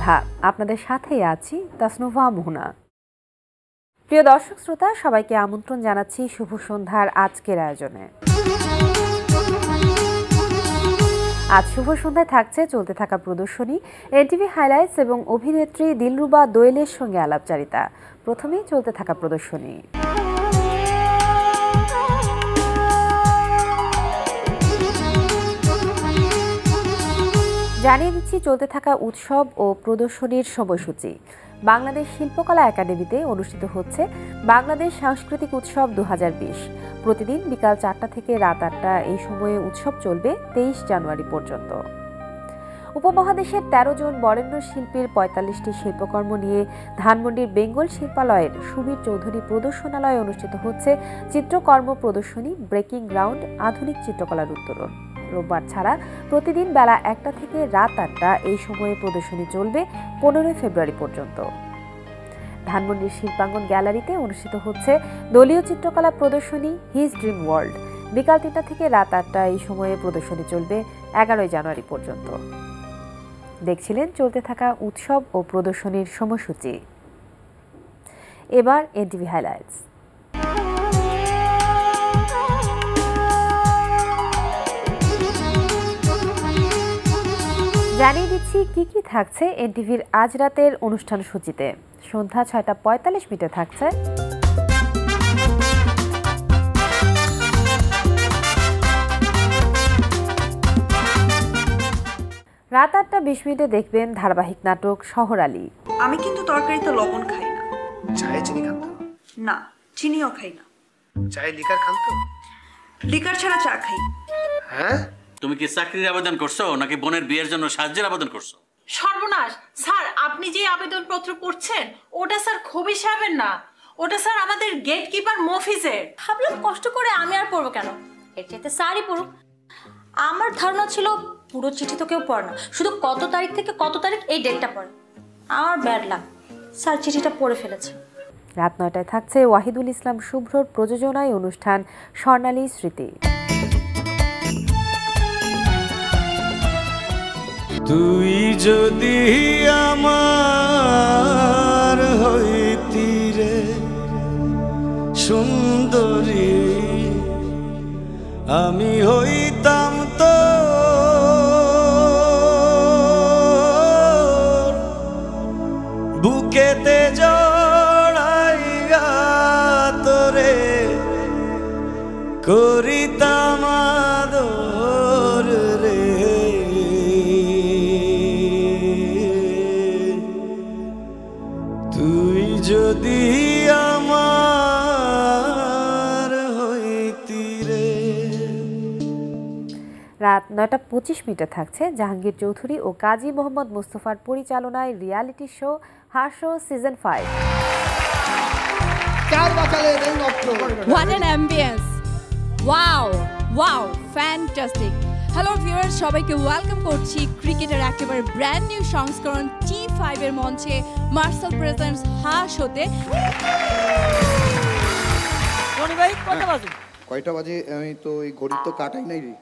সন্ধ্যা। আপনাদের সাথেই আছি তাসনুভা মোহনা। প্রিয় দর্শক শ্রোতা, সবাইকে আমন্ত্রণ জানাচ্ছি শুভ সন্ধ্যার আজকের আয়োজনে। আজ শুভ সন্ধ্যায় থাকছে চলতে থাকা প্রদর্শনী, এনটিভি হাইলাইটস এবং অভিনেত্রী দিলরুবা দোয়েলের সঙ্গে আলাপচারিতা। প্রথমেই চলতে থাকা প্রদর্শনী। জানিয়ে দিচ্ছি, চলতে থাকা উৎসব ও প্রদর্শনীর সময়সূচি। বাংলাদেশ শিল্পকলা একাডেমিতে অনুষ্ঠিত হচ্ছে বাংলাদেশ সাংস্কৃতিক উৎসব দু হাজার বিশ। প্রতিদিন বিকাল চারটা থেকে রাত আটটা এই সময়ে উৎসব চলবে তেইশ জানুয়ারি পর্যন্ত। উপমহাদেশের ১৩ জন বরেণ্য শিল্পীর পঁয়তাল্লিশটি শিল্পকর্ম নিয়ে ধানমন্ডির বেঙ্গল শিল্পালয়ের সুবীর চৌধুরী প্রদর্শনালয়ে অনুষ্ঠিত হচ্ছে চিত্রকর্ম প্রদর্শনী, ব্রেকিং গ্রাউন্ড, আধুনিক চিত্রকলার উত্তরণ রোববার ছাড়া প্রতিদিন বেলা একটা থেকে রাত আটটা এই সময়ে প্রদর্শনী চলবে পনেরোই ফেব্রুয়ারি পর্যন্ত। ধানমন্ডির শিল্পাঙ্গন গ্যালারিতে অনুষ্ঠিত হচ্ছে দলীয় চিত্রকলা প্রদর্শনী হিজ ড্রিম ওয়ার্ল্ড। বিকাল তিনটা থেকে রাত আটটা এই সময়ে প্রদর্শনী চলবে এগারোই জানুয়ারি পর্যন্ত। দেখছিলেন চলতে থাকা উৎসব ও প্রদর্শনীর সময়সূচি। এবার এনটিভি হাইলাইটস। জানিয়ে দিচ্ছি কি কি থাকছে এনটিভির আজ রাতের অনুষ্ঠান সূচিতে। সন্ধ্যা ছয়টা পঁয়তাল্লিশ মিনিটে থাকছে। রাত আটটা বিশ মিনিটে দেখবেন ধারাবাহিক নাটক শহর আলী। আমি কিন্তু তরকারিতে লবণ খাই না। চায়ে চিনি খান না চিনিও খাই না। চায়ে লিকার খান তো? লিকার ছাড়া চা খাই। হ্যাঁ? তুমি কি চাকরির আবেদন করছ নাকি বোনের বিয়ের জন্য সাহায্যের আবেদন করছ? সর্বনাশ! স্যার আপনি যে আবেদনপত্র করছেন ওটা স্যার খুবই সাহেবের না। ওটা স্যার আমাদের গেট কিপার মফিজের। ভাবলাম কষ্ট করে আমি আর পড়ব কেন? এর চাইতে স্যারই পড়ুক। আমার ধারণা ছিল পুরো চিঠি তো কেউ পড়ে না। শুধু কত তারিখ থেকে কত তারিখ এই ডেটটা পড়ে। আমার ব্যাড লাগ স্যার চিঠিটা পড়ে ফেলেছে। রাত নয়টায় থাকছে ওয়াহিদুল ইসলাম শুভ্রর প্রযোজনায় অনুষ্ঠান স্বর্ণালী স্মৃতি। তুই যদি আমার হইতি রে সুন্দরী আমি হইতাম তো বুকেতে জড়াইয়া যদি আমার হইতি রে রাত নয়টা পঁচিশ মিনিটে থাকছে জাহাঙ্গীর চৌধুরী ও কাজী মোহাম্মদ মুস্তফার পরিচালনায় reality show Haso season five What an ambience! Wow! Wow! Fantastic! Hello viewers সবাইকে ওয়েলকাম করছি ক্রিকেটের একেবারে ব্র্যান্ড নিউ সংস্করণ টি ফাইভের মঞ্চে মার্শাল প্রেজেন্টস হাস হতে। কয়টা বাজে? আমি তো এই ঘড়ির তো কাটাই নাই রে।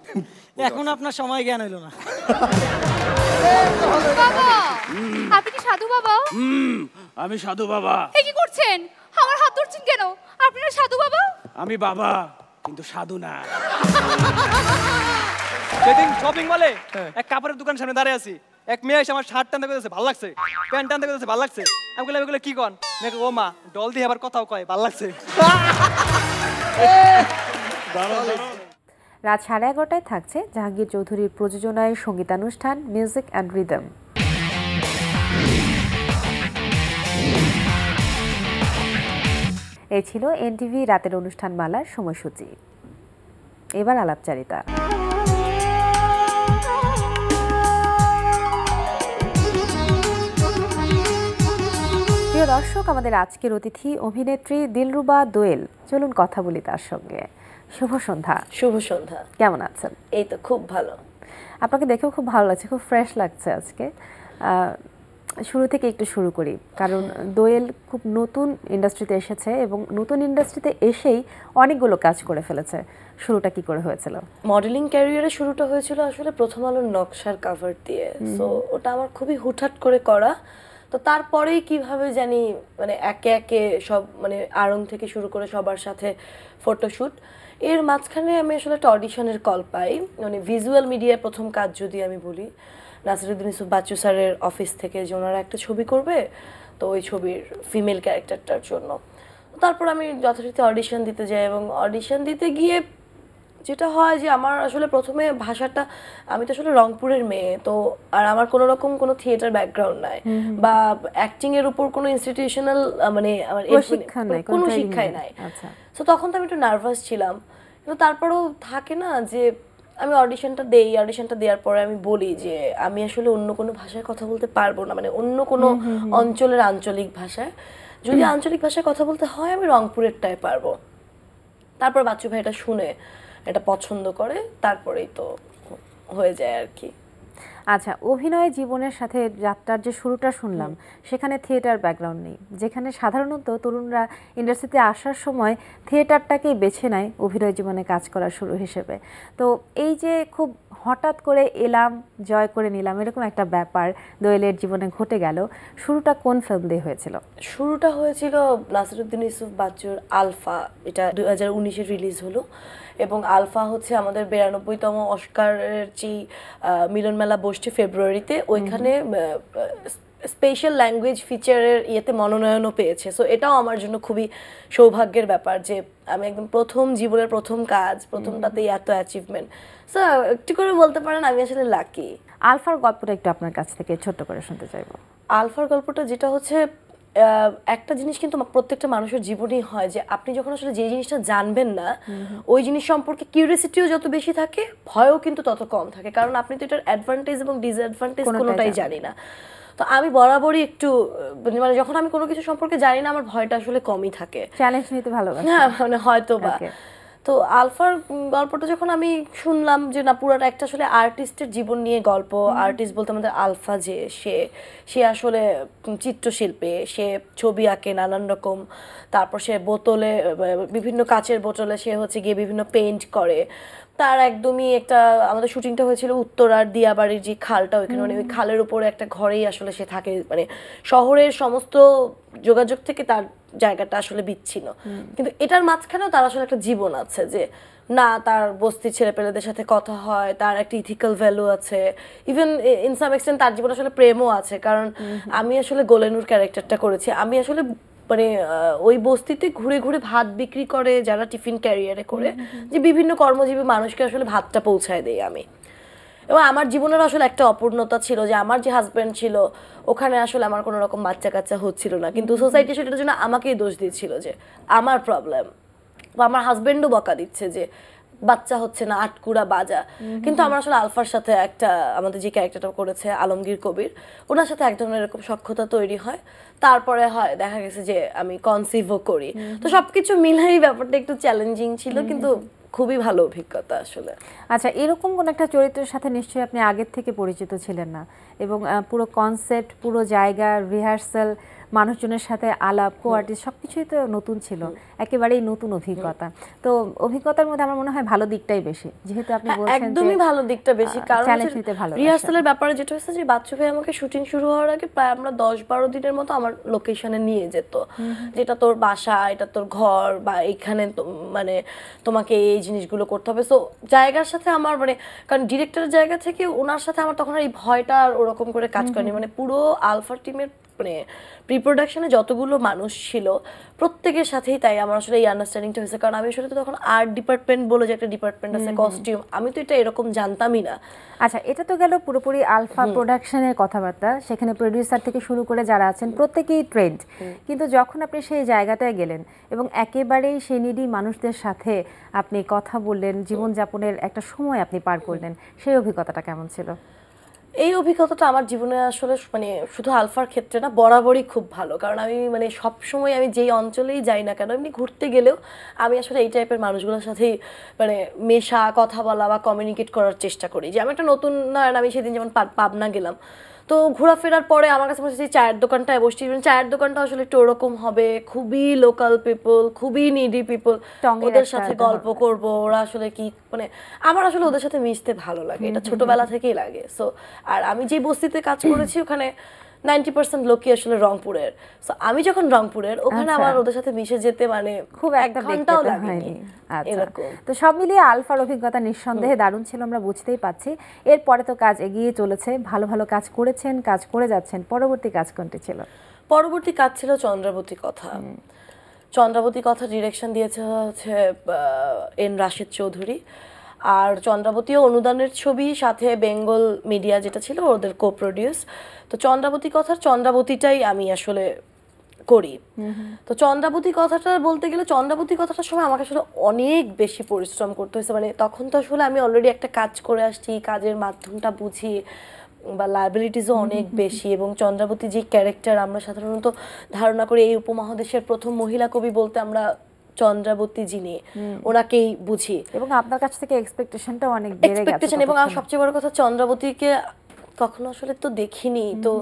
এখন আপনার সময় জ্ঞান হইল না। বাবা আপনি কি সাধু বাবা? আমি সাধু বাবা। এই কি করছেন? আমার হাত ধরছেন কেন? আপনারা সাধু বাবা? আমি বাবা কিন্তু সাধু না। সেদিন শপিং মলে এক কাপড়ের দোকান সামনে দাঁড়িয়ে আছি। এক মেয়ে এসে আমার শার্ট টানতে করেছে ভালো লাগছে? প্যান্ট টানতে করেছে ভালো লাগছে? আমি বললাম এগুলো কি কন? মেয়ে ও মা ডল দিয়ে আবার কথাও কয় ভালো লাগছে। রাত সাড়ে এগারোটায় থাকছে জাহাঙ্গীর চৌধুরীর প্রযোজনায় সঙ্গীতানুষ্ঠান মিউজিক অ্যান্ড রিদম এ ছিল এনটিভি রাতের অনুষ্ঠান মালার সময়সূচি। এবার আলাপচারিতা। দর্শক আমাদের আজকের অতিথি অভিনেত্রী দিলরুবা দোয়েল। চলুন কথা বলি তার সঙ্গে। শুভ সন্ধ্যা। শুভ সন্ধ্যা। কেমন আছেন? এই তো খুব ভালো। আপনাকে দেখেও খুব ভালো লাগছে খুব ফ্রেশ লাগছে আজকে। শুরু থেকে একটু শুরু করি। কারণ দোয়েল খুব নতুন ইন্ডাস্ট্রিতে এসেছে এবং নতুন ইন্ডাস্ট্রিতে এসেই অনেকগুলো কাজ করে ফেলেছে। শুরুটা কি করে হয়েছিল? মডেলিং ক্যারিয়ারে শুরুটা হয়েছিল আসলে প্রথম আলোর নকশার কাভার দিয়ে। সো ওটা আমার খুবই হুটহাট করে করা। তো তারপরেই কীভাবে জানি মানে একে একে সব মানে আড়ং থেকে শুরু করে সবার সাথে ফটোশ্যুট এর মাঝখানে আমি আসলে একটা অডিশনের কল পাই। মানে ভিজুয়াল মিডিয়ায় প্রথম কাজ যদি আমি বলি, নাসিরুদ্দিন ইসুফ বাচ্চু স্যারের অফিস থেকে যে ওনারা একটা ছবি করবে, তো ওই ছবির ফিমেল ক্যারেক্টারটার জন্য। তারপর আমি যথারীতি অডিশন দিতে যাই এবং অডিশন দিতে গিয়ে যেটা হয় যে আমার আসলে প্রথমে ভাষাটা আমি তো আসলে রংপুরের মেয়ে তো আর আমার কোনো রকম কোনো থিয়েটার ব্যাকগ্রাউন্ড নাই। বা অ্যাক্টিং এর উপর কোনো ইনস্টিটিউশনাল মানে আমার কোনো কোনো শিক্ষাই নাই। নাই। আচ্ছা। তো তখন তো আমি একটু নার্ভাস ছিলাম। কিন্তু তারপরেও থাকে না যে আমি অডিশনটা দেই অডিশনটা দেওয়ার পরে আমি বলি যে আমি আসলে অন্য কোনো ভাষায় কথা বলতে পারব না মানে অন্য কোনো অঞ্চলের আঞ্চলিক ভাষায়। যদি আঞ্চলিক ভাষায় কথা বলতে হয় আমি রংপুরেরটায় পারব। তারপর বাচ্চু ভাই এটা শুনে। এটা পছন্দ করে তারপরেই তো হয়ে যায় আর কি। আচ্ছা অভিনয় জীবনের সাথে যাত্রার যে শুরুটা শুনলাম সেখানে থিয়েটার ব্যাকগ্রাউন্ড নেই। যেখানে সাধারণত তরুণরা ইন্ডাস্ট্রিতে আসার সময় থিয়েটারটাকেই বেছে নেয় অভিনয় জীবনে কাজ করার শুরু হিসেবে। তো এই যে খুব হঠাৎ করে এলাম জয় করে নিলাম এরকম একটা ব্যাপার দোয়েলের জীবনে ঘটে গেল। শুরুটা কোন ফিল্ম দিয়ে হয়েছিল? শুরুটা হয়েছিল নাসিরুদ্দিন ইউসুফ বাচ্চুর আলফা এটা দু হাজার উনিশে রিলিজ হলো। এবং আলফা হচ্ছে আমাদের বিরানব্বইতম অস্কারের যে মিলনমেলা মিলন মেলা বসছে ফেব্রুয়ারিতে ওইখানে স্পেশাল ল্যাঙ্গুয়েজ ফিচারের ইয়েতে মনোনয়নও পেয়েছে। সো এটাও আমার জন্য খুবই সৌভাগ্যের ব্যাপার যে আমি একদম প্রথম জীবনের প্রথম কাজ প্রথমটাতেই এত অ্যাচিভমেন্ট সো একটু করে বলতে পারেন আমি আসলে লাকি আলফার গল্পটা একটু আপনার কাছ থেকে ছোট্ট করে শুনতে চাইব। আলফার গল্পটা যেটা হচ্ছে একটা জিনিস কিন্তু প্রত্যেকটা মানুষের জীবনেই হয় যে আপনি যখন আসলে যে জিনিসটা জানবেন না ওই জিনিস সম্পর্কে কিউরিয়াসিটিও যত বেশি থাকে ভয়ও কিন্তু তত কম থাকে। কারণ আপনি তো এটার অ্যাডভান্টেজ এবং ডিসঅ্যাডভান্টেজ কোনোটাই জানি না। তো আমি বরাবরই একটু মানে যখন আমি কোনো কিছু সম্পর্কে জানি না আমার ভয়টা আসলে কমই থাকে। চ্যালেঞ্জ নিতে ভালোবাসি। হ্যাঁ মানে হয়তো বা. তো আলফার গল্পটা যখন আমি শুনলাম যে না পুরাটা একটা আসলে আর্টিস্টের জীবন নিয়ে গল্প আর্টিস্ট বলতে আমাদের আলফা যে সে সে আসলে চিত্রশিল্পে সে ছবি আঁকে নানান রকম তারপর সে বোতলে বিভিন্ন কাচের বোতলে সে হচ্ছে গিয়ে বিভিন্ন পেইন্ট করে। তার একদমই একটা আমাদের শুটিংটা হয়েছিল উত্তরার দিয়াবাড়ির যে খালটা ওইখানে মানে ওই খালের উপরে একটা ঘরেই আসলে সে থাকে মানে শহরের সমস্ত যোগাযোগ থেকে তার জায়গাটা আসলে বিচ্ছিন্ন। কিন্তু এটার মাঝখানেও তার আসলে একটা জীবন আছে যে না তার বস্তির ছেলেপেলেদের সাথে কথা হয় তার একটা ইথিক্যাল ভ্যালু আছে। ইভেন ইন সাম এক্সটেন্ট তার জীবনে আসলে প্রেমও আছে। কারণ আমি আসলে গোলেনুর ক্যারেক্টারটা করেছি। আমি আসলে মানে ওই বস্তিতে ঘুরে ঘুরে ভাত বিক্রি করে যারা টিফিন ক্যারিয়ারে করে যে বিভিন্ন কর্মজীবী মানুষকে আসলে ভাতটা পৌঁছায় দেই আমি। এবং আমার জীবনের আসলে একটা অপূর্ণতা ছিল যে আমার যে হাজব্যান্ড ছিল ওখানে আসলে আমার কোনো রকম বাচ্চা কাচ্চা হচ্ছিল না। কিন্তু সোসাইটি সেটার জন্য আমাকেই দোষ দিচ্ছিল যে আমার প্রবলেম বা আমার হাজব্যান্ডও বকা দিচ্ছে যে বাচ্চা হচ্ছে না আটকুড়া বাজা। কিন্তু আমার আসলে আলফার সাথে একটা আমাদের যে ক্যারেক্টারটা করেছে আলমগীর কবির ওনার সাথে এক ধরনের এরকম সক্ষতা তৈরি হয়। তারপরে হয় দেখা গেছে যে আমি কনসিভও করি। তো সবকিছু মিলাই ব্যাপারটা একটু চ্যালেঞ্জিং ছিল কিন্তু খুবই ভালো অভিজ্ঞতা আসলে। আচ্ছা এরকম কোন একটা চরিত্রের সাথে নিশ্চয়ই আপনি আগের থেকে পরিচিত ছিলেন না এবং পুরো কনসেপ্ট পুরো জায়গা রিহার্সাল মানুষজনের সাথে আলাপ কো আর্টিস্ট সব কিছুই তো নতুন ছিল। একেবারেই নতুন অভিজ্ঞতা। তো অভিজ্ঞতার মধ্যে আমার মনে হয় ভালো দিকটাই বেশি। যেহেতু আপনি হ্যাঁ, বলছেন একদমই ভালো দিকটা বেশি। কারণ নিতে। রিহার্সালের ব্যাপারে যেটা হয়েছে যে বাচ্চু ভাই আমাকে শুটিং শুরু হওয়ার আগে প্রায় আমরা দশ বারো দিনের মতো আমার লোকেশনে নিয়ে যেত। যেটা তোর বাসা এটা তোর ঘর বা এখানে মানে তোমাকে এই জিনিসগুলো করতে হবে। সো জায়গার সাথে আমার মানে কারণ ডিরেক্টরের জায়গা থেকে ওনার সাথে আমার তখন এই ভয়টা আর ওরকম করে কাজ করেনি। মানে পুরো আলফা টিমের মানে প্রি প্রোডাকশনে যতগুলো মানুষ ছিল প্রত্যেকের সাথেই তাই আমার আসলে এই আন্ডারস্ট্যান্ডিংটা হয়েছে। কারণ আমি আসলে তো তখন আর্ট ডিপার্টমেন্ট বলে যে একটা ডিপার্টমেন্ট আছে কস্টিউম আমি তো এটা এরকম জানতামই না। আচ্ছা এটা তো গেল পুরোপুরি আলফা প্রোডাকশনের কথাবার্তা। সেখানে প্রডিউসার থেকে শুরু করে যারা আছেন প্রত্যেকেই ট্রেন্ড কিন্তু যখন আপনি সেই জায়গাটায় গেলেন এবং একেবারেই সেই নিডি মানুষদের সাথে আপনি কথা বললেন জীবনযাপনের একটা সময় আপনি পার করলেন সেই অভিজ্ঞতাটা কেমন ছিল? এই অভিজ্ঞতাটা আমার জীবনে আসলে মানে শুধু আলফার ক্ষেত্রে না, বরাবরই খুব ভালো। কারণ আমি মানে সবসময় আমি যেই অঞ্চলেই যাই না কেন, এমনি ঘুরতে গেলেও আমি আসলে এই টাইপের মানুষগুলোর সাথেই মানে মেশা, কথা বলা বা কমিউনিকেট করার চেষ্টা করি। যে আমি একটা নতুন, না আমি সেদিন যেমন পাবনা গেলাম তো ঘোরাফেরার পরে আমার কাছে মনে হচ্ছে চায়ের দোকানটায় বসছি। চায়ের দোকানটা আসলে একটু ওরকম হবে। খুবই লোকাল পিপল খুবই নিডি পিপল ওদের সাথে গল্প করব। ওরা আসলে কি মানে আমার আসলে ওদের সাথে মিশতে ভালো লাগে। এটা ছোটবেলা থেকেই লাগে। সো আর আমি যে বস্তিতে কাজ করেছি ওখানে নাইনটি পার্সেন্ট লোকই আসলে রংপুরের। সো আমি যখন রংপুরের ওখানে আচ্ছা। আমার ওদের সাথে মিশে যেতে মানে খুব এক ঘন্টাও লাগেনি। আচ্ছা। তো সব মিলিয়ে আলফার অভিজ্ঞতা নিঃসন্দেহে দারুণ ছিল আমরা বুঝতেই পাচ্ছি এরপরে তো কাজ এগিয়ে চলেছে ভালো ভালো কাজ করেছেন কাজ করে যাচ্ছেন। পরবর্তী কাজ কোনটি ছিল? পরবর্তী কাজ ছিল চন্দ্রাবতী কথা। চন্দ্রাবতী কথা ডিরেকশন দিয়েছে হচ্ছে এন রাশেদ চৌধুরী। আর চন্দ্রাবতীও অনুদানের ছবি সাথে বেঙ্গল মিডিয়া যেটা ছিল ওদের কো প্রডিউস তো চন্দ্রাবতী কথার চন্দ্রাবতীটাই আমি আসলে করি। তো চন্দ্রাবতী কথাটা বলতে গেলে চন্দ্রাবতী কথাটার সময় আমাকে আসলে অনেক বেশি পরিশ্রম করতে হয়েছে। মানে তখন তো আসলে আমি অলরেডি একটা কাজ করে আসছি কাজের মাধ্যমটা বুঝি বা লাইবিলিটিসও অনেক বেশি এবং চন্দ্রাবতী যে ক্যারেক্টার আমরা সাধারণত ধারণা করি এই উপমহাদেশের প্রথম মহিলা কবি বলতে আমরা চন্দ্রাবতী যিনি ওনাকেই বুঝি এবং আপনার কাছ থেকে এক্সপেকটেশনটা অনেক বেড়ে গেছে এক্সপেকটেশন এবং ততক্ষণে। সবচেয়ে বড় কথা চন্দ্রাবতীকে কখনো আসলে তো দেখিনি তো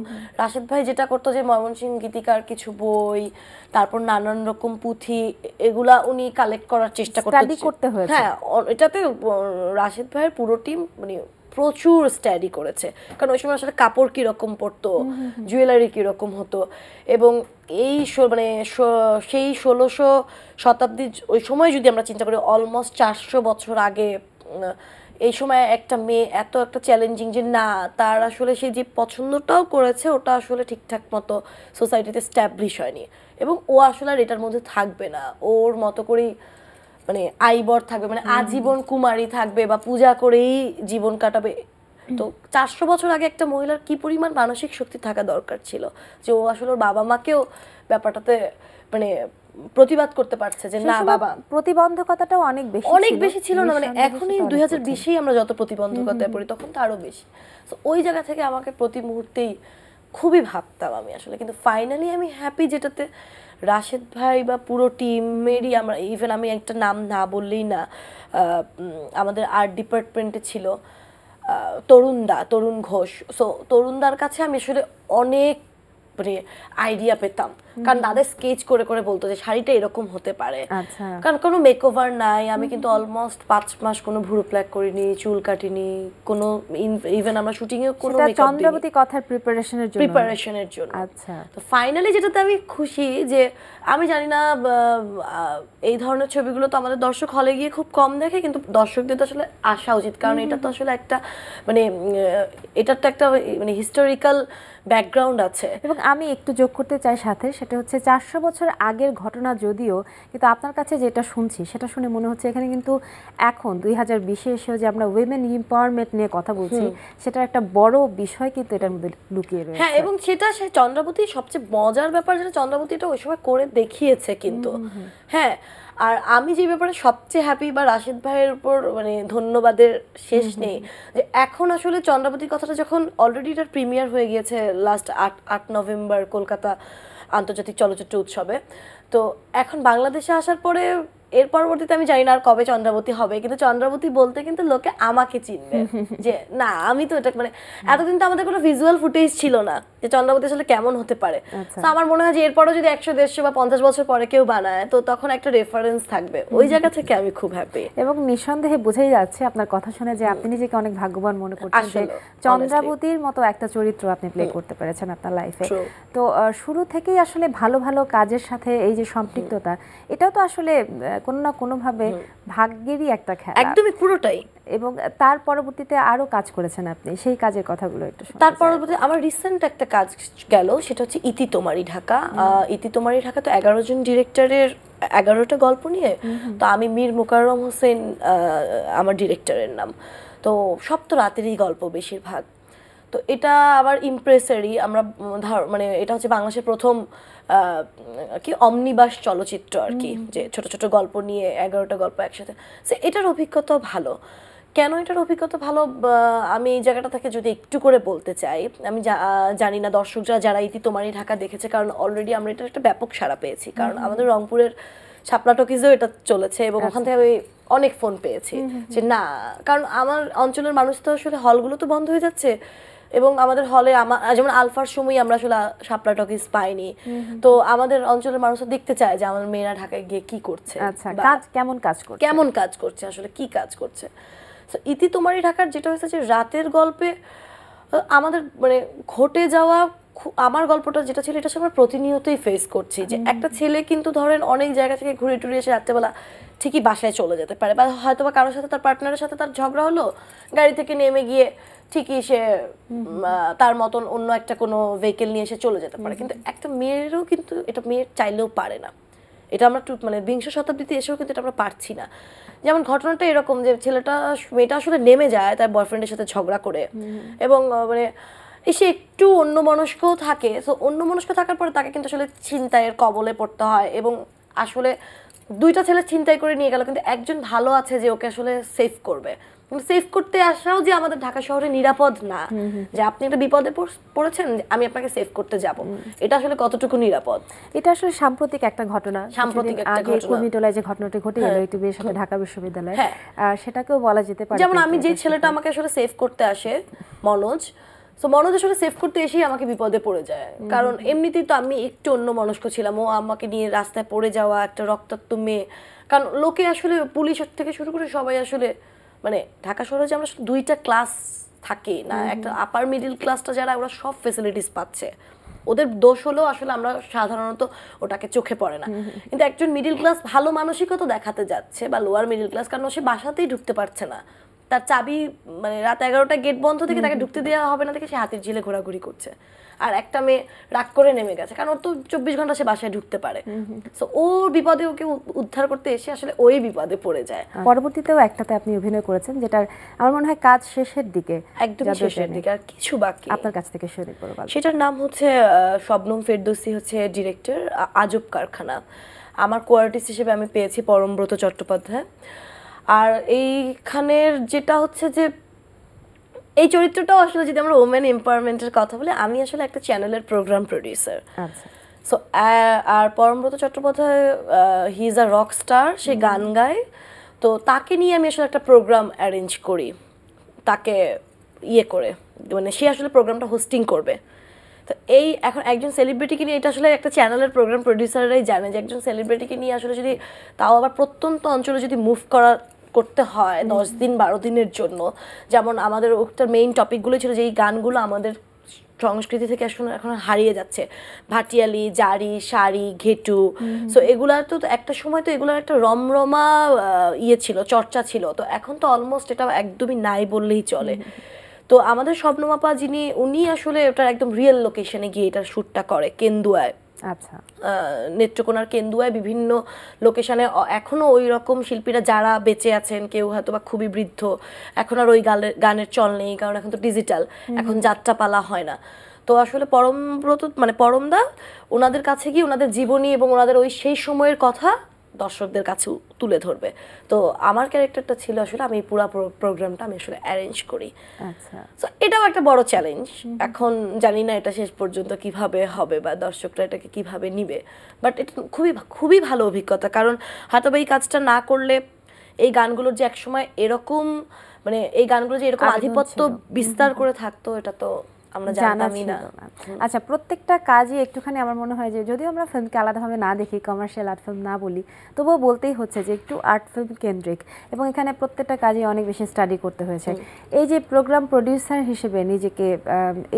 রাশেদ ভাই যেটা করতো যে ময়মনসিংহ গীতিকার কিছু বই তারপর নানান রকম পুঁথি এগুলা উনি কালেক্ট করার চেষ্টা করতে করতে হয়েছে। হ্যাঁ এটাতে রাশেদ ভাইয়ের পুরো টিম মানে প্রচুর স্টাডি করেছে। কারণ ওই সময় আসলে কাপড় কীরকম পরতো জুয়েলারি কীরকম হতো এবং এই মানে সেই ষোলোশো শতাব্দী ওই সময় যদি আমরা চিন্তা করি অলমোস্ট চারশো বছর আগে এই সময় একটা মেয়ে এত একটা চ্যালেঞ্জিং যে না তার আসলে সে যে পছন্দটাও করেছে ওটা আসলে ঠিকঠাক মতো সোসাইটিতে স্ট্যাবলিশ হয়নি। এবং ও আসলে আর এটার মধ্যে থাকবে না। ওর মতো করেই মানে আইবর থাকবে মানে আজীবন কুমারী থাকবে বা পূজা করেই জীবন কাটাবে। তো চারশো বছর আগে একটা মহিলার কি পরিমাণ মানসিক শক্তি থাকা দরকার ছিল? যে ও আসলে ওর বাবা মাকেও ব্যাপারটাতে মানে প্রতিবাদ করতে পারছে যে না বাবা। প্রতিবন্ধকতাটাও অনেক বেশি অনেক বেশি ছিল না মানে এখনই দুই হাজার বিশেই আমরা যত প্রতিবন্ধকতায় পড়ি তখন তো আরও বেশি। তো ওই জায়গা থেকে আমাকে প্রতি মুহূর্তেই খুবই ভাবতাম আমি আসলে। কিন্তু ফাইনালি আমি হ্যাপি যেটাতে রাশেদ ভাই বা পুরো টিমেরই আমরা ইভেন আমি একটা নাম না বললেই না আমাদের আর্ট ডিপার্টমেন্টে ছিল তরুণ তরুণদা তরুণ ঘোষ। সো তরুণদার কাছে আমি আসলে অনেক মানে আইডিয়া পেতাম। কারণ দাদা স্কেচ করে করে বলতো যে শাড়িটা এরকম হতে পারে। আচ্ছা। কারণ কোনো মেকওভার নাই আমি কিন্তু অলমোস্ট পাঁচ মাস কোনো ভুরু প্ল্যাক করিনি চুল কাটিনি কোনো ইভেন আমরা শুটিং এও কোনো চন্দ্রাবতী কথার প্রিপারেশনের জন্য। প্রিপারেশনের জন্য। আচ্ছা। তো ফাইনালি যেটাতে আমি খুশি যে আমি জানি না এই ধরনের ছবিগুলো তো আমাদের দর্শক হলে গিয়ে খুব কম দেখে কিন্তু দর্শকদের তো আসলে আসা উচিত। কারণ এটা তো আসলে একটা মানে এটার তো একটা মানে হিস্টোরিক্যাল ব্যাকগ্রাউন্ড আছে। এবং আমি একটু যোগ করতে চাই সাথে সেটা হচ্ছে চারশো বছর আগের ঘটনা যদিও কিন্তু আপনার কাছে যেটা শুনছি সেটা শুনে মনে হচ্ছে এখানে কিন্তু এখন দুই হাজার বিশে এসেও যে আমরা উইমেন এম্পাওয়ারমেন্ট নিয়ে কথা বলছি সেটার একটা বড় বিষয় কিন্তু এটার মধ্যে লুকিয়ে রয়েছে। হ্যাঁ এবং সেটা সে চন্দ্রাবতী সবচেয়ে মজার ব্যাপার যেটা চন্দ্রাবতী এটা ওই সময় করে দেখিয়েছে কিন্তু। হ্যাঁ আর আমি যে ব্যাপারে সবচেয়ে হ্যাপি বা রাশিদ ভাইয়ের উপর মানে ধন্যবাদের শেষ নেই যে এখন আসলে চন্দ্রাবতীর কথাটা যখন অলরেডি এটার প্রিমিয়ার হয়ে গিয়েছে লাস্ট আট আট নভেম্বর কলকাতা আন্তর্জাতিক চলচ্চিত্র উৎসবে। তো এখন বাংলাদেশে আসার পরে এর পরবর্তীতে আমি জানি না আর কবে চন্দ্রাবতী হবে কিন্তু চন্দ্রাবতী বলতে কিন্তু লোকে আমাকে চিনবে। যে না আমি তো এটা মানে এতদিন তো আমাদের কোনো ভিজুয়াল ফুটেজ ছিল না যে চন্দ্রাবতী আসলে কেমন হতে পারে। আচ্ছা। তো আমার মনে হয় যে এরপরও যদি একশো দেড়শো বা পঞ্চাশ বছর পরে কেউ বানায় তো তখন একটা রেফারেন্স থাকবে। ওই জায়গা থেকে আমি খুব হ্যাপি এবং নিঃসন্দেহে বোঝাই যাচ্ছে আপনার কথা শুনে যে আপনি নিজেকে অনেক ভাগ্যবান মনে করছেন যে চন্দ্রাবতীর মতো একটা চরিত্র আপনি প্লে করতে পেরেছেন আপনার লাইফে তো শুরু থেকেই আসলে ভালো ভালো কাজের সাথে এই যে সম্পৃক্ততা এটাও তো আসলে কোনো না কোনোভাবে ভাগ্যেরই একটা খেলা। একদমই পুরোটাই। এবং তার পরবর্তীতে আরও কাজ করেছেন আপনি। সেই কাজের কথাগুলো একটু তার পরবর্তী আমার রিসেন্ট একটা কাজ গেল সেটা হচ্ছে ইতি তোমারি ঢাকা। ইতি তোমারি ঢাকা তো এগারো জন ডিরেক্টরের এগারোটা গল্প নিয়ে। তো আমি মীর মুকাররম হোসেন আমার ডিরেক্টরের নাম। তো সব তো রাতেরই গল্প বেশিরভাগ। তো এটা আবার ইমপ্রেসারি আমরা ধর- মানে এটা হচ্ছে বাংলাদেশের প্রথম কি অমনিবাস চলচ্চিত্র আর কি যে ছোট ছোট গল্প নিয়ে এগারোটা গল্প একসাথে। সে এটার অভিজ্ঞতা ভালো। কেন এটার অভিজ্ঞতা ভালো? আমি এই জায়গাটা থেকে যদি একটু করে বলতে চাই আমি জানি না দর্শকরা যারা ইতি তোমারই ঢাকা দেখেছে কারণ অলরেডি আমরা এটা একটা ব্যাপক সাড়া পেয়েছি। কারণ আমাদের রংপুরের শাপলা টকিজেও এটা চলেছে এবং ওখান থেকে আমি অনেক ফোন পেয়েছি যে না কারণ আমার অঞ্চলের মানুষ তো আসলে হলগুলো তো বন্ধ হয়ে যাচ্ছে। এবং আমাদের হলে আমার যেমন আলফার সময় আমরা আসলে শাপলা টকিজ পাইনি। তো আমাদের অঞ্চলের মানুষরা দেখতে চায় যে আমার মেয়েরা ঢাকায় গিয়ে কি করছে আচ্ছা কাজ কেমন কাজ করছে? কেমন কাজ করছে আসলে কি কাজ করছে। তো ইতি তোমারই ঢাকার যেটা হয়েছে যে রাতের গল্পে আমাদের মানে ঘটে যাওয়া আমার গল্পটা যেটা ছিল এটা হচ্ছে আমরা প্রতিনিয়তই ফেস করছি যে একটা ছেলে কিন্তু ধরেন অনেক জায়গা থেকে ঘুরে টুরে এসে রাত্রেবেলা ঠিকই বাসায় চলে যেতে পারে বা হয়তো বা কারোর সাথে তার পার্টনারের সাথে তার ঝগড়া হলো গাড়ি থেকে নেমে গিয়ে ঠিকই সে তার মতন অন্য একটা কোনো ভেহিকেল নিয়ে এসে চলে যেতে পারে। কিন্তু একটা মেয়েরও কিন্তু এটা মেয়ের চাইলেও পারে না। এটা আমরা মানে বিংশ শতাব্দীতে এসেও কিন্তু এটা আমরা পারছি না। যেমন ঘটনাটা এরকম যে ছেলেটা মেয়েটা আসলে নেমে যায় তার বয়ফ্রেন্ডের সাথে ঝগড়া করে। এবং মানে এসে একটু অন্য মনস্কও থাকে। তো অন্য মনস্ক থাকার পরে তাকে কিন্তু আসলে ছিনতাইয়ের কবলে পড়তে হয়। এবং আসলে দুইটা ছেলে ছিনতাই করে নিয়ে গেল কিন্তু একজন ভালো আছে যে ওকে আসলে সেফ করবে। সেফ করতে আসাও যে আমাদের ঢাকা শহরে নিরাপদ না। যে আপনি একটা বিপদে পড়েছেন আমি আপনাকে সেভ করতে যাব। এটা আসলে কতটুকু নিরাপদ? এটা আসলে সাম্প্রতিক একটা ঘটনা। সাম্প্রতিক একটা আগে ঘটনা। কুর্মিটোলায় যে ঘটনাটি ঘটে গেল হ্যাঁ। ইউটিউবের সাথে ঢাকা বিশ্ববিদ্যালয়ে। হ্যাঁ। সেটাকেও বলা যেতে পারে যেমন আমি যে ছেলেটা আমাকে আসলে সেভ করতে আসে মনোজ তো মনোজ আসলে সেভ করতে এসেই আমাকে বিপদে পড়ে যায়। কারণ এমনিতেই তো আমি একটু অন্য মনস্ক ছিলাম। ও আমাকে নিয়ে রাস্তায় পড়ে যাওয়া একটা রক্তাক্ত মেয়ে। কারণ লোকে আসলে পুলিশ থেকে শুরু করে সবাই আসলে মানে ঢাকা শহরে যে আমরা দুইটা ক্লাস থাকে না একটা আপার মিডিল ক্লাসটা যারা ওরা সব ফেসিলিটিস পাচ্ছে। ওদের দোষ হলেও আসলে আমরা সাধারণত ওটাকে চোখে পড়ে না। কিন্তু একজন মিডিল ক্লাস ভালো মানসিকতা দেখাতে যাচ্ছে বা লোয়ার মিডিল ক্লাস কারণ সে বাসাতেই ঢুকতে পারছে না। তার চাবি মানে রাত এগারোটা গেট বন্ধ থেকে তাকে ঢুকতে দেওয়া হবে না দেখে সে হাতির ঝিলে ঘোরাঘুরি করছে। আর একটা মেয়ে রাগ করে নেমে গেছে কারণ ওর তো চব্বিশ ঘণ্টা সে বাসায় ঢুকতে পারে। তো ওর বিপদে ওকে উদ্ধার করতে এসে আসলে ওই বিপদে পড়ে যায়। পরবর্তীতেও একটাতে আপনি অভিনয় করেছেন যেটার আমার মনে হয় কাজ শেষের দিকে একদম শেষের দিকে আর কিছু বাকি। আপনার কাছ থেকে শুরু করব সেটার নাম হচ্ছে শবনম ফেরদৌসি হচ্ছে ডিরেক্টর আজব কারখানা। আমার কোয়ার্টিস্ট হিসেবে আমি পেয়েছি পরমব্রত চট্টোপাধ্যায়। আর এইখানের যেটা হচ্ছে যে এই চরিত্রটাও আসলে যদি আমরা ওমেন এম্পাওয়ারমেন্টের কথা বলি আমি আসলে একটা চ্যানেলের প্রোগ্রাম প্রডিউসার আচ্ছা। So R Parambrata Chattopadhyay he is a rock star সে গান গায়। তো তাকে নিয়ে আমি আসলে একটা প্রোগ্রাম অ্যারেঞ্জ করি তাকে ইয়ে করে। মানে সে আসলে প্রোগ্রামটা হোস্টিং করবে। তো এই এখন একজন সেলিব্রিটিকে নিয়ে এটা আসলে একটা চ্যানেলের প্রোগ্রাম প্রডিউসাররাই জানে যে একজন সেলিব্রিটিকে নিয়ে আসলে যদি তাও আবার প্রত্যন্ত অঞ্চলে যদি মুভ করা করতে হয় দশ দিন বারো দিনের জন্য। যেমন আমাদের ওটার মেইন টপিকগুলো ছিল যে এই গানগুলো আমাদের সংস্কৃতি থেকে আসলে এখন হারিয়ে যাচ্ছে। ভাটিয়ালি জারি শাড়ি ঘেটু। সো এগুলার তো একটা সময় তো এগুলোর একটা রমরমা ইয়ে ছিল চর্চা ছিল। তো এখন তো অলমোস্ট এটা একদমই নাই বললেই চলে। তো আমাদের স্বপ্নমাপা যিনি উনি আসলে ওটার একদম রিয়েল লোকেশনে গিয়ে এটার শ্যুটটা করে কেন্দুয়ায়। আচ্ছা। নেত্রকোনার কেন্দুয়ায় বিভিন্ন লোকেশনে এখনও ওই রকম শিল্পীরা যারা বেঁচে আছেন কেউ হয়তো বা খুবই বৃদ্ধ এখন আর ওই গানের গানের চল নেই কারণ এখন তো ডিজিটাল এখন যাত্রা পালা হয় না। তো আসলে পরমব্রত মানে পরমদা ওনাদের কাছে গিয়ে ওনাদের জীবনী এবং ওনাদের ওই সেই সময়ের কথা দর্শকদের কাছে তুলে ধরবে। তো আমার ক্যারেক্টারটা ছিল আসলে আমি পুরো প্রোগ্রামটা আমি আসলে অ্যারেঞ্জ করি। আচ্ছা। So, এটাও একটা বড় চ্যালেঞ্জ এখন জানি না এটা শেষ পর্যন্ত কীভাবে হবে বা দর্শকরা এটাকে কীভাবে নিবে। বাট এটা খুবই খুবই ভালো অভিজ্ঞতা। কারণ হয়তো এই কাজটা না করলে এই গানগুলোর যে একসময় এরকম মানে এই গানগুলো যে এরকম আধিপত্য বিস্তার করে থাকতো এটা তো আমরা জানা জানতামই না। আচ্ছা প্রত্যেকটা কাজই একটুখানি আমার মনে হয় যে যদিও আমরা ফিল্মকে আলাদাভাবে না দেখি কমার্শিয়াল আর্ট ফিল্ম না বলি তবুও বলতেই হচ্ছে যে একটু আর্ট ফিল্ম কেন্দ্রিক এবং এখানে প্রত্যেকটা কাজই অনেক বেশি স্টাডি করতে হয়েছে। এই যে প্রোগ্রাম প্রডিউসার হিসেবে নিজেকে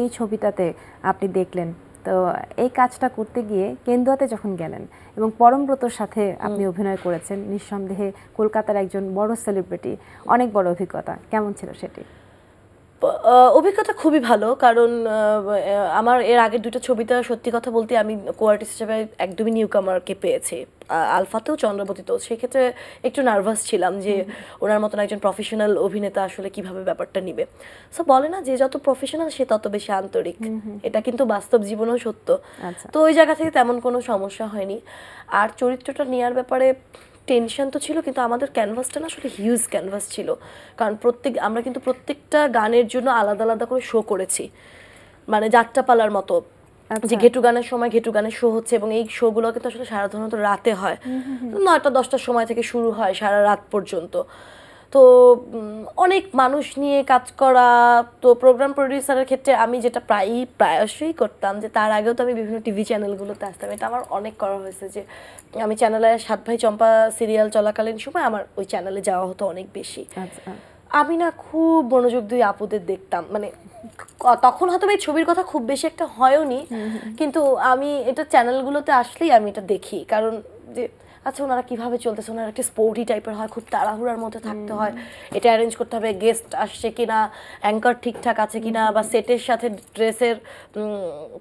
এই ছবিটাতে আপনি দেখলেন তো এই কাজটা করতে গিয়ে কেন্দুয়াতে যখন গেলেন এবং পরমব্রতর সাথে আপনি অভিনয় করেছেন নিঃসন্দেহে কলকাতার একজন বড় সেলিব্রিটি অনেক বড় অভিজ্ঞতা কেমন ছিল সেটি? অভিজ্ঞতা খুবই ভালো কারণ আমার এর আগের দুটো ছবিতে সত্যি কথা বলতে আমি কোয়ার্টিস্ট হিসেবে একদমই নিউ কামারকে পেয়েছি আলফাতেও চন্দ্রবতীতেও। সেক্ষেত্রে একটু নার্ভাস ছিলাম যে ওনার মতন একজন প্রফেশনাল অভিনেতা আসলে কীভাবে ব্যাপারটা নিবে। সো বলে না যে যত প্রফেশনাল সে তত বেশি আন্তরিক। এটা কিন্তু বাস্তব জীবনেও সত্য। আচ্ছা। তো ওই জায়গা থেকে তেমন কোনো সমস্যা হয়নি। আর চরিত্রটা নেওয়ার ব্যাপারে টেনশন তো ছিল কিন্তু আমাদের ক্যানভাসটা না আসলে হিউজ ক্যানভাস ছিল। কারণ প্রত্যেক আমরা কিন্তু প্রত্যেকটা গানের জন্য আলাদা আলাদা করে শো করেছি। মানে যাত্রাপালার মতো। যে ঘেটু গানের সময় ঘেটু গানের শো হচ্ছে এবং এই শোগুলো কিন্তু আসলে সাধারণত রাতে হয়। নয়টা দশটার সময় থেকে শুরু হয় সারা রাত পর্যন্ত। তো অনেক মানুষ নিয়ে কাজ করা তো প্রোগ্রাম প্রডিউসারের ক্ষেত্রে আমি যেটা প্রায়ই প্রায়শই করতাম যে তার আগেও তো আমি বিভিন্ন টিভি চ্যানেলগুলোতে আসতাম। এটা আমার অনেক করা হয়েছে যে আমি চ্যানেলে সাত ভাই চম্পা সিরিয়াল চলাকালীন সময় আমার ওই চ্যানেলে যাওয়া হতো অনেক বেশি। আচ্ছা। আমি না খুব মনোযোগ দিয়ে আপুদের দেখতাম। মানে তখন হয়তো এই ছবির কথা খুব বেশি একটা হয়ওনি কিন্তু আমি এটা চ্যানেলগুলোতে আসলেই আমি এটা দেখি। কারণ যে আচ্ছা ওনারা কীভাবে চলতেছে? ওনারা একটা স্পোর্টি টাইপের হয় খুব তাড়াহুড়ার মধ্যে থাকতে হয়। এটা অ্যারেঞ্জ করতে হবে গেস্ট আসছে কিনা অ্যাঙ্কার ঠিকঠাক আছে কিনা বা সেটের সাথে ড্রেসের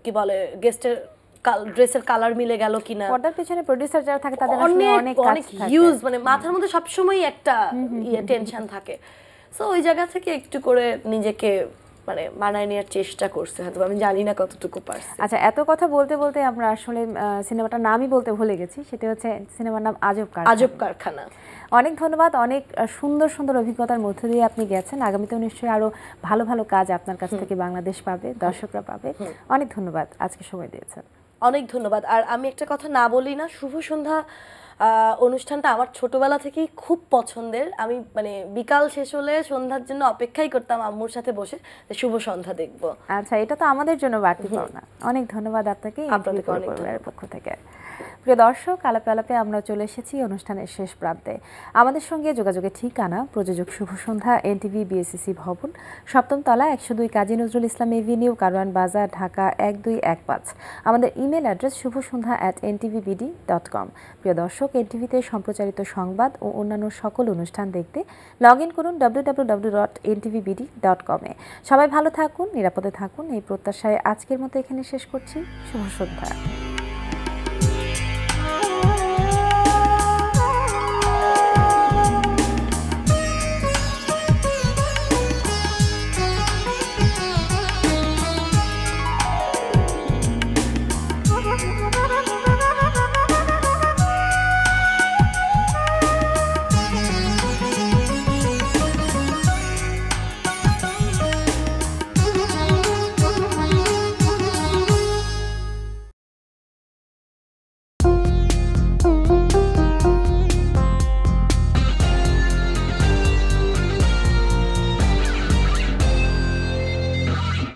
কি বলে গেস্টের ড্রেসের কালার মিলে গেল কিনা। পর্দার পেছনে প্রোডিউসার যারা থাকে তাদের অনেক অনেক হিউজ মানে মাথার মধ্যে সবসময় একটা ইয়ে টেনশন থাকে। সো ওই জায়গা থেকে একটু করে নিজেকে মানে মানায় নেওয়ার চেষ্টা করছে হয়তো আমি জানি না কতটুকু পারছি। আচ্ছা এত কথা বলতে বলতে আমরা আসলে সিনেমাটার নামই বলতে ভুলে গেছি সেটা হচ্ছে সিনেমার নাম আজব আজব কারখানা। অনেক ধন্যবাদ অনেক সুন্দর সুন্দর অভিজ্ঞতার মধ্য দিয়ে আপনি গেছেন। আগামীতেও নিশ্চয়ই আরও ভালো ভালো কাজ আপনার কাছ থেকে বাংলাদেশ পাবে দর্শকরা পাবে। অনেক ধন্যবাদ আজকে সময় দিয়েছেন। অনেক ধন্যবাদ। আর আমি একটা কথা না বলি না শুভ সন্ধ্যা অনুষ্ঠানটা আমার ছোটবেলা থেকেই খুব পছন্দের। আমি মানে বিকাল শেষ হলে সন্ধ্যার জন্য অপেক্ষাই করতাম আম্মুর সাথে বসে যে শুভ সন্ধ্যা দেখব। আচ্ছা এটা তো আমাদের জন্য বাড়তি পাওনা। অনেক ধন্যবাদ আপনাকে আপনাদের অনেক পক্ষ থেকে। প্রিয় দর্শক, আলাপে আলাপে আমরা চলে এসেছি অনুষ্ঠানের শেষ প্রান্তে। আমাদের সঙ্গে যোগাযোগের ঠিকানা, প্রযোজক শুভ সন্ধ্যা, এনটিভি, বিএসসিসি ভবন, সপ্তম তলা একশো দুই কাজী নজরুল ইসলাম এভিনিউ, কারওয়ান বাজার, ঢাকা এক দুই এক পাঁচ। আমাদের email address Shubho Sandhya at NTVBD dot com প্রিয় দর্শক, এনটিভিতে সম্প্রচারিত সংবাদ ও অন্যান্য সকল অনুষ্ঠান দেখতে লগ ইন করুন W W W dot NTVBD dot কমে সবাই ভালো থাকুন, নিরাপদে থাকুন। এই প্রত্যাশায় আজকের মতো এখানে শেষ করছি। শুভ সন্ধ্যা।